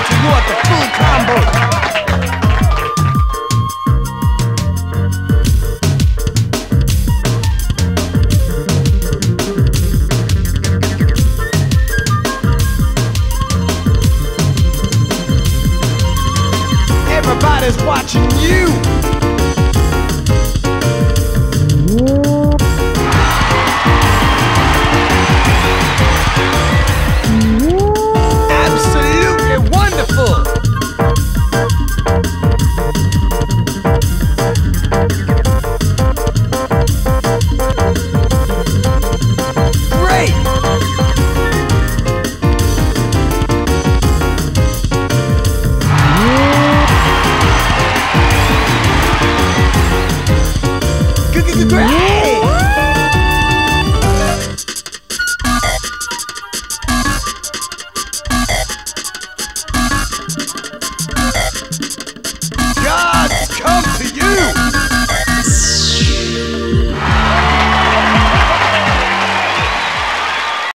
what you want, the full combo. Everybody's watching you. the ground.